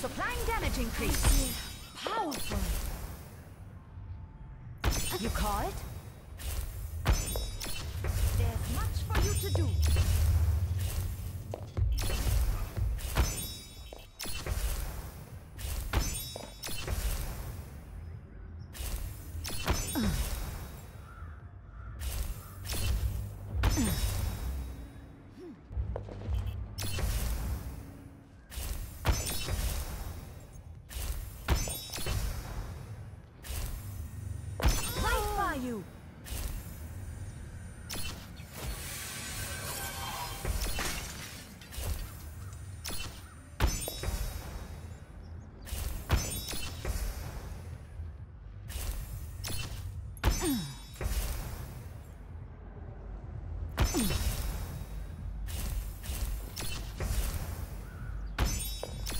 Supplying damage increase. Powerful. You call it? There's much for you to do. Right you.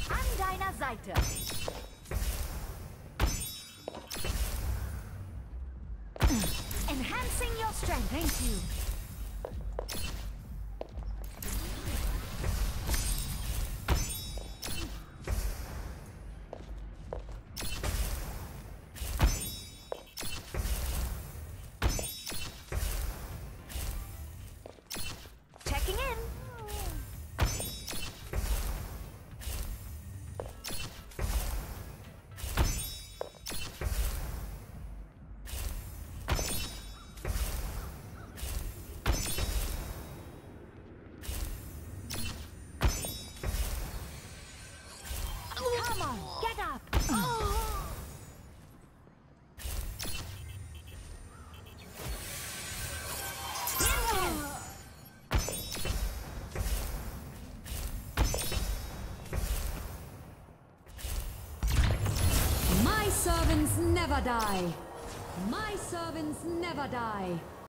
I'm Dinah Zeiter. Your strength. Thank you. Servants never die. My servants never die.